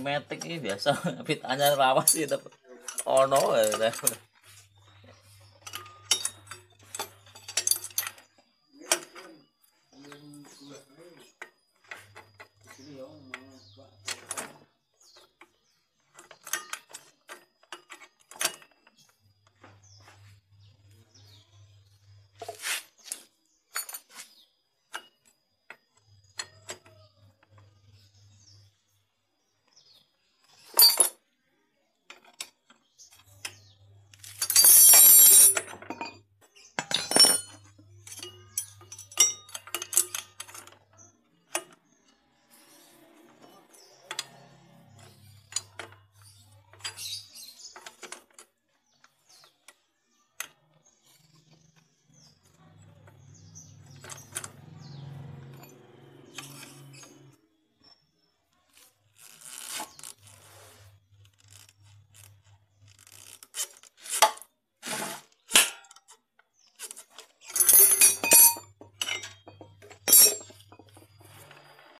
Metik ini biasa. Tapi tanya rawas sih dapat Oh no